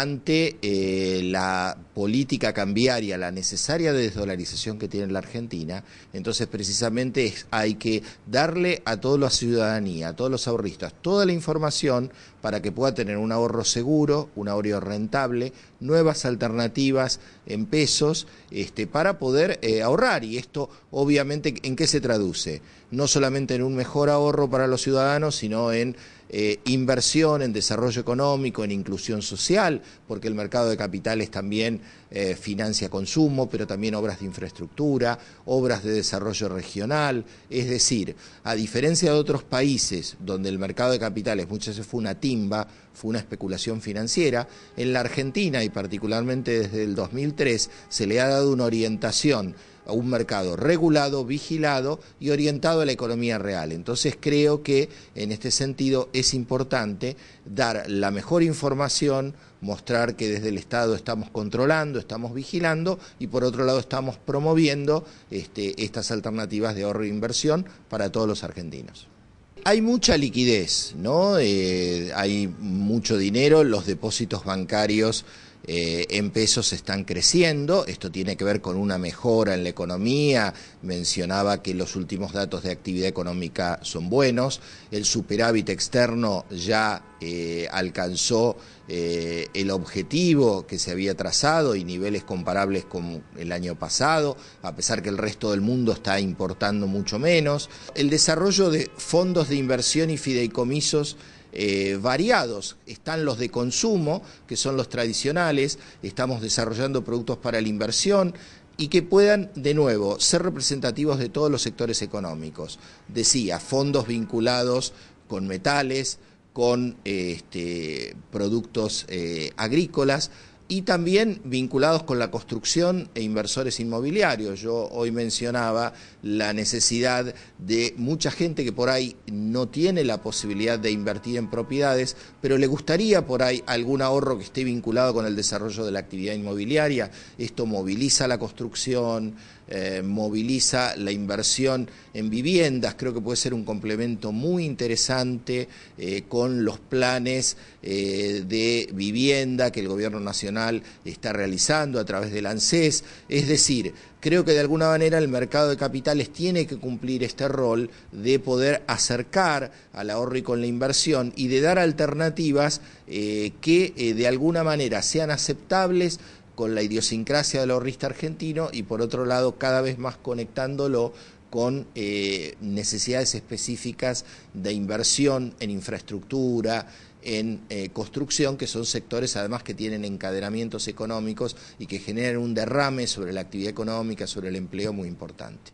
ante eh, la política cambiaria, la necesaria desdolarización que tiene la Argentina, entonces precisamente hay que darle a toda la ciudadanía, a todos los ahorristas, toda la información para que pueda tener un ahorro seguro, un ahorro rentable, nuevas alternativas en pesos, este, para poder eh, ahorrar. Y esto, obviamente, ¿en qué se traduce? No solamente en un mejor ahorro para los ciudadanos, sino en eh, inversión en desarrollo económico, en inclusión social, porque el mercado de capitales también eh, financia consumo, pero también obras de infraestructura, obras de desarrollo regional. Es decir, a diferencia de otros países donde el mercado de capitales muchas veces fue una timba, fue una especulación financiera, en la Argentina y particularmente desde el 2003 se le ha dado una orientación a un mercado regulado, vigilado y orientado a la economía real. Entonces creo que en este sentido es importante dar la mejor información, mostrar que desde el Estado estamos controlando, estamos vigilando y por otro lado estamos promoviendo este, estas alternativas de ahorro e inversión para todos los argentinos. Hay mucha liquidez, ¿no? Eh, hay mucho dinero, los depósitos bancarios eh, en pesos están creciendo, esto tiene que ver con una mejora en la economía, mencionaba que los últimos datos de actividad económica son buenos, el superávit externo ya eh, alcanzó eh, el objetivo que se había trazado y niveles comparables con el año pasado, a pesar que el resto del mundo está importando mucho menos. El desarrollo de fondos de inversión y fideicomisos eh, variados. Están los de consumo, que son los tradicionales, estamos desarrollando productos para la inversión y que puedan, de nuevo, ser representativos de todos los sectores económicos. Decía, fondos vinculados con metales, con este, productos eh, agrícolas, y también vinculados con la construcción e inversores inmobiliarios. Yo hoy mencionaba la necesidad de mucha gente que por ahí no tiene la posibilidad de invertir en propiedades, pero le gustaría por ahí algún ahorro que esté vinculado con el desarrollo de la actividad inmobiliaria. Esto moviliza la construcción, eh, moviliza la inversión en viviendas, creo que puede ser un complemento muy interesante eh, con los planes eh, de vivienda que el Gobierno Nacional está realizando a través del ANSES, es decir, creo que de alguna manera el mercado de capitales tiene que cumplir este rol de poder acercar al ahorro y con la inversión y de dar alternativas que de alguna manera sean aceptables con la idiosincrasia del ahorrista argentino y por otro lado cada vez más conectándolo con eh, necesidades específicas de inversión en infraestructura, en eh, construcción, que son sectores además que tienen encadenamientos económicos y que generan un derrame sobre la actividad económica, sobre el empleo muy importante.